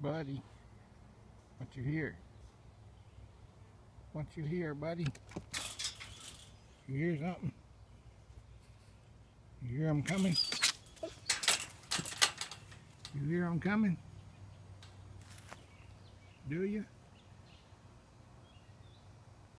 Buddy, what you hear? What you hear, buddy? You hear something? You hear them coming? You hear them coming? Do you?